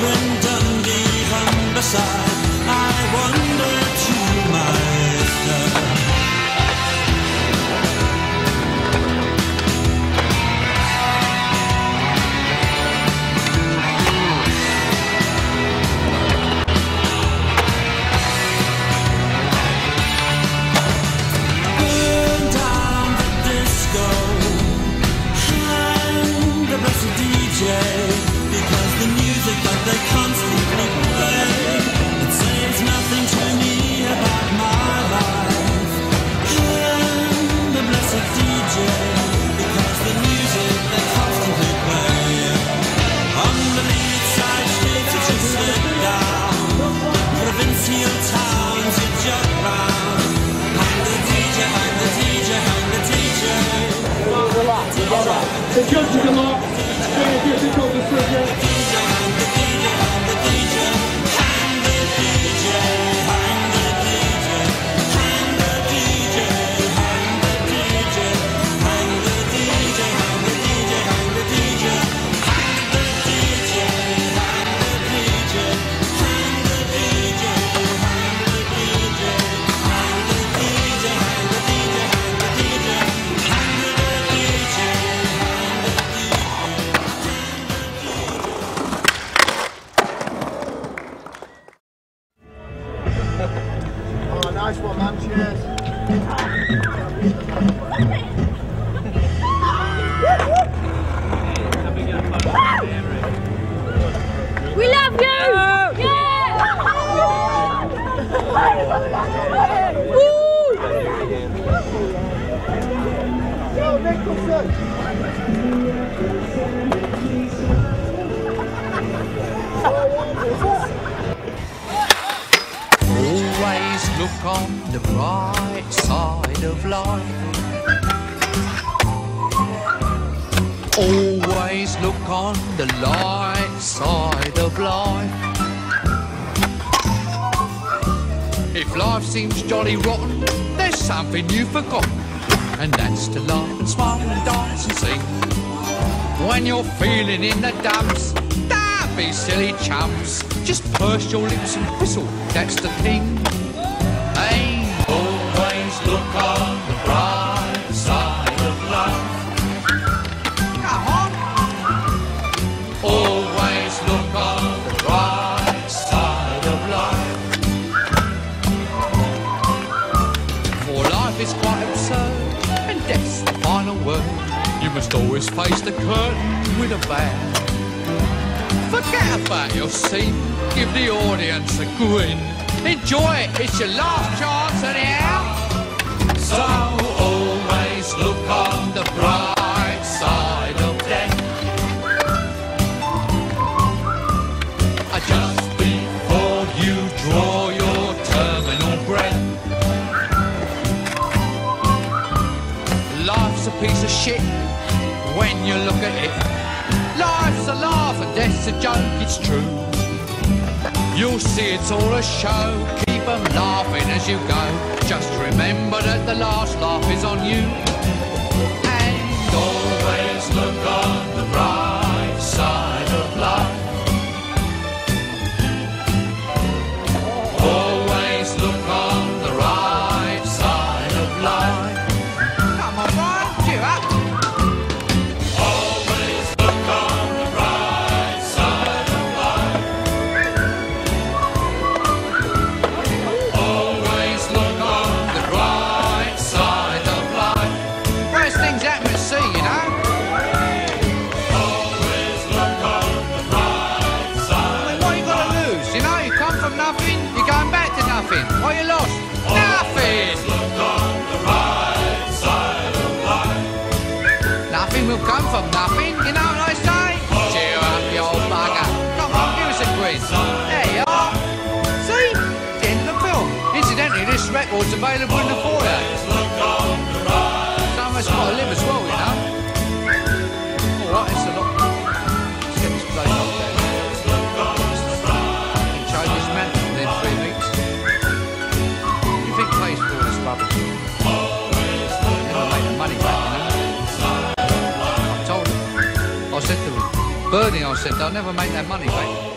Dublin, Dundee, Humberside. C'est Dieu qui demande. Soyez Always look on the bright side of life. Always look on the light side of life. If life seems jolly rotten, there's something you've forgotten. And that's to laugh and smile and dance and sing. When you're feeling in the dumps, don't be silly chumps. Just purse your lips and whistle, that's the thing. Hey, always look on the bright side of life. Come on. Always look on the bright side of life. For life is quite absurd, You must always face the curtain with a bow. Forget about your scene, give the audience a grin. Enjoy it, it's your last chance anyhow. So always look on the bright piece of shit when you look at it. Life's a laugh and death's a joke, it's true. You'll see it's all a show, keep keep 'em laughing as you go. Just remember that the last laugh is on you. And always look on whale wouldn't afford it. Someone's got to live as well, you know. All right, it's a lot. Let's get this place up there. And change this map within three weeks. You think pays for all this rubbish? Never made the money back, you know. I told him. I said to him, Bernie, I said, they'll never make that money back.